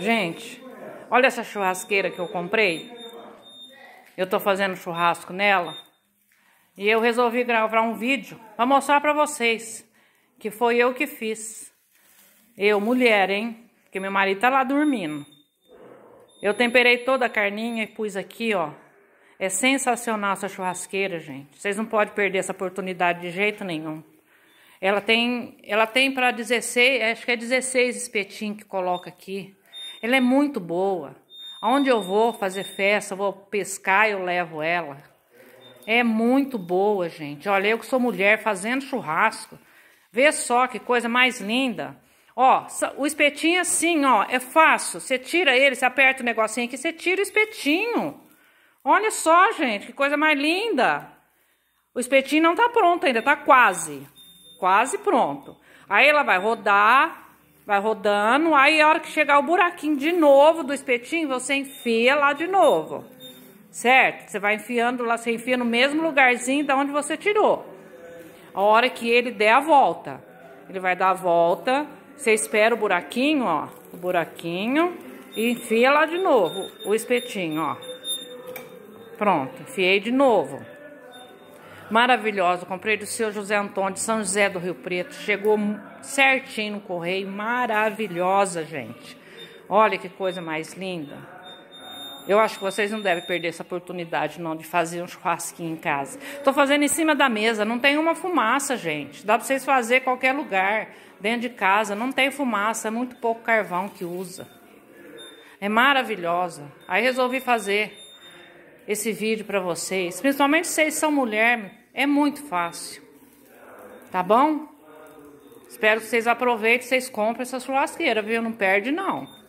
Gente, olha essa churrasqueira que eu comprei. Eu tô fazendo churrasco nela. E eu resolvi gravar um vídeo para mostrar para vocês que foi eu que fiz. Eu, mulher, hein? Porque meu marido tá lá dormindo. Eu temperei toda a carninha e pus aqui, ó. É sensacional essa churrasqueira, gente. Vocês não podem perder essa oportunidade de jeito nenhum. Ela tem, ela tem para 16, acho que é 16 espetinhos que coloca aqui. Ela é muito boa. Aonde eu vou fazer festa, vou pescar, eu levo ela. É muito boa, gente. Olha, eu que sou mulher fazendo churrasco. Vê só que coisa mais linda. Ó, o espetinho é assim, ó, é fácil. Você tira ele, você aperta o negocinho aqui, você tira o espetinho. Olha só, gente, que coisa mais linda. O espetinho não tá pronto ainda, tá quase. Quase pronto. Aí ela vai rodar, Vai rodando, aí a hora que chegar o buraquinho de novo do espetinho, você enfia lá de novo. Certo? Você vai enfiando lá, você enfia no mesmo lugarzinho da onde você tirou. A hora que ele der a volta. Ele vai dar a volta, você espera o buraquinho, ó, o buraquinho e enfia lá de novo o espetinho, ó. Pronto, enfiei de novo maravilhosa. Comprei do seu José Antônio de São José do Rio Preto. Chegou certinho no correio, maravilhosa, gente. Olha que coisa mais linda. Eu acho que vocês não devem perder essa oportunidade não de fazer um churrasquinho em casa. Estou fazendo em cima da mesa, não tem uma fumaça, gente. Dá para vocês fazer em qualquer lugar, dentro de casa, não tem fumaça, é muito pouco carvão que usa. É maravilhosa. Aí resolvi fazer esse vídeo para vocês, principalmente vocês são mulher, é muito fácil. Tá bom? Espero que vocês aproveitem, vocês comprem essa churrasqueira, viu? Não perde não.